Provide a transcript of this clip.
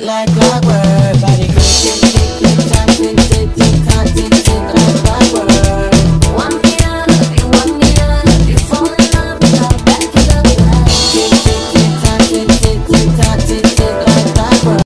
like